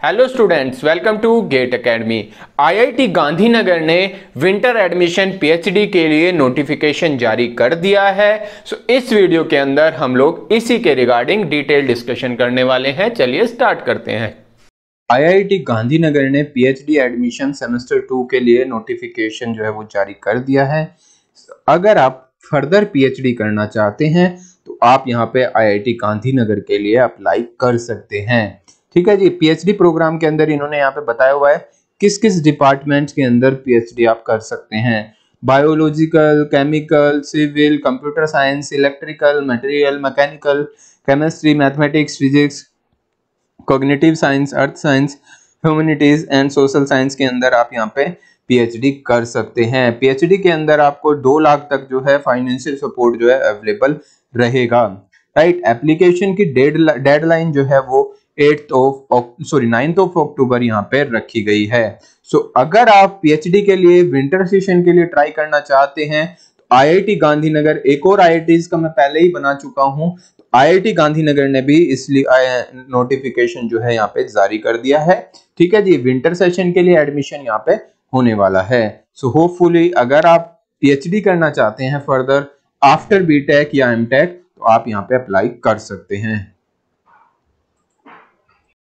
Hello students welcome to GATE academy IIT Gandhinagar ने winter admission PhD के लिए notification जारी कर दिया है। सो so, इस वीडियो के अंदर हम लोग इसी के रिगार्डिंग डिटेल डिस्कशन करने वाले हैं। चलिए स्टार्ट करते हैं। आईआईटी गांधीनगर ने पीएचडी एडमिशन सेमेस्टर टू के लिए नोटिफिकेशन जो है वो जारी कर दिया है। अगर आप फर्दर पीएचडी करना चाहते हैं तो आप यहाँ पे आईआईटी गांधीनगर के लिए अप्लाई कर सकते हैं। ठीक है जी पीएचडी प्रोग्राम के अंदर इन्होंने यहाँ पे बताया हुआ है किस किस डिपार्टमेंट के अंदर पीएचडी आप कर सकते हैं। Biological chemical civil computer science electrical material mechanical chemistry mathematics physics cognitive science earth science humanities and social science के अंदर आप यहाँ पे पीएचडी कर सकते हैं। पीएचडी के अंदर आपको दो लाख तक जो है फाइनेंशियल सपोर्ट जो है अवेलेबल रहेगा। राइट एप्लीकेशन की डेड डेडलाइन जो है वो eighth of sorry ninth of October यहाँ पे रखी गई है। सो so, अगर आप पीएचडी के लिए विंटर सेशन के लिए ट्राई करना चाहते हैं तो आईआईटी गांधीनगर एक और आई का मैं पहले ही बना चुका हूँ। आईआईटी गांधीनगर ने भी इसलिए नोटिफिकेशन जो है यहाँ पे जारी कर दिया है। ठीक है जी विंटर सेशन के लिए एडमिशन यहाँ पे होने वाला है। सो so, होपफुली अगर आप पीएचडी करना चाहते हैं फर्दर आफ्टर बीटेक या एमटेक तो आप यहाँ पे अप्लाई कर सकते हैं।